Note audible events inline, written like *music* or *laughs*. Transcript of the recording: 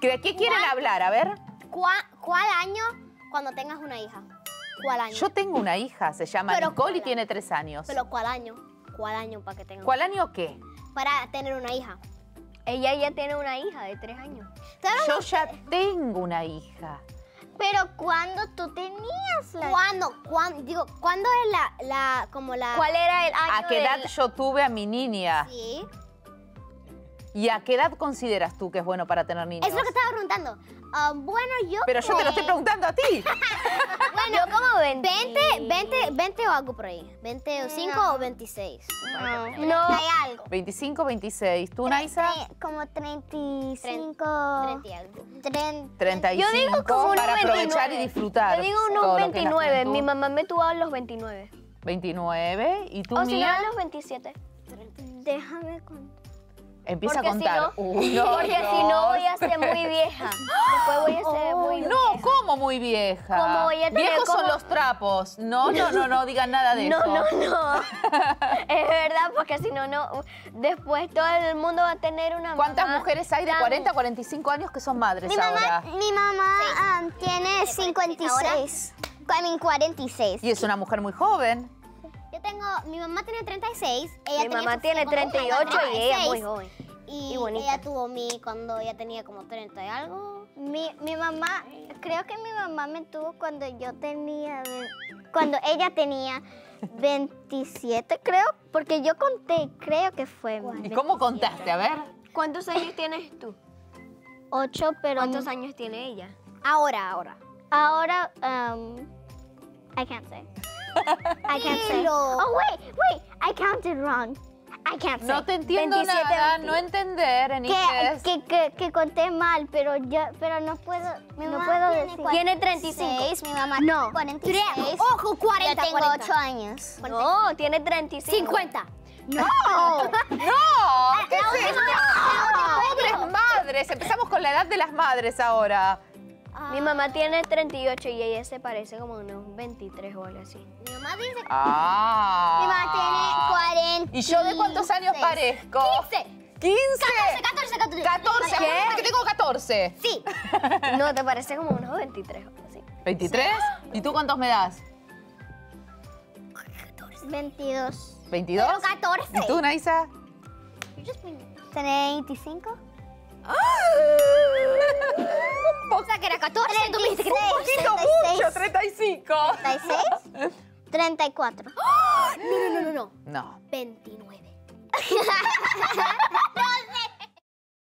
¿De qué quieren hablar? A ver. ¿Cuál, cuál año cuando tengas una hija? ¿Cuál año? Yo tengo una hija, se llama Pero Nicole y tiene tres años. Pero ¿cuál año? ¿Cuál año para que tengas? ¿Cuál año qué? Para tener una hija. Ella ya tiene una hija de tres años. Yo ya tengo una hija. Pero cuando tú tenías la... ¿Cuándo? ¿Cuándo? Digo, ¿cuándo es la, la, como la... ¿Cuál era el año ¿A qué edad del- yo tuve a mi niña? Sí. ¿Y a qué edad consideras tú que es bueno para tener niños? Es lo que estaba preguntando. Ah, bueno, yo Pero yo te lo estoy creo- preguntando a ti. *laughs* Bueno, Yo como 20. 20, 20, 20 o algo por ahí. 25 No. o 26. No. Hay algo. 25, 26. ¿Tú, Naisa? Como 35. 30 y algo. 35 Yo digo como para unos aprovechar 29. y disfrutar. Yo digo unos lo que es la 29. Mi mamá me tuvo a los 29. 29. ¿Y tú, O si no, Mía? a los 27. Déjame contar. Empieza a Porque si contar. no- Uno, Porque si no voy a ser muy vieja. Después voy a ser muy No, vieja. ¿cómo muy vieja? ¿Cómo voy a tener Viejos son los trapos. No, no, no, no digan nada de No, eso. no, no. *laughs* es verdad, porque si no, no. Después todo el mundo va a tener una ¿Cuántas mamá mujeres hay de tan- 40 a 45 años que son madres ahora? Mi mamá um, tiene 56. I mean, 46. Y es una mujer muy joven. Yo tengo, mi mamá tiene 36. Ella Mi tenía mamá tiene cuando- 38 y ella es muy 36, joven. Y, y bonita. ella tuvo mi cuando ella tenía como 30 y algo. Mi, mi mamá, creo que mi mamá me tuvo cuando yo tenía, cuando ella tenía *laughs* 27, creo, porque yo conté, creo que fue ¿Y cómo contaste? A ver. ¿Cuántos años tienes tú? 8, pero ¿Cuántos años tiene ella? Ahora, ahora. ahora, um, I can't say. I can't say. Oh, wait, wait, I counted wrong. I can't say. No te entiendo 27, nada, 20. no entender en que, inglés. que, que, que conté mal, pero yo, pero no puedo, no puedo decir. Tiene 35. Mi mamá No. 46. Ojo, 40. Yo tengo 40. 8 años. No, tiene 35. 50. ¡No! *laughs* ¿Qué es esto? ¡Pobres madres! Empezamos con la edad de las madres ahora. Mi mamá tiene 38 y ella se parece como unos 23 o algo así. Mi mamá dice Ah. Mi mamá tiene 40. ¿Y yo de cuántos años parezco? 15. ¿15? 14, 14. 14. ¿Qué? acuérdate que tengo 14. Sí. No, te parece como unos 23 o algo así. ¿23? ¿Y tú cuántos me das? 22. ¿22? Pero 14. ¿Y tú, Naisa? 35. O sea, que era 14. Tú me dijiste que Un poquito 36. mucho, 35. 36. 34. No, no, no, no, no. No. 29. *laughs*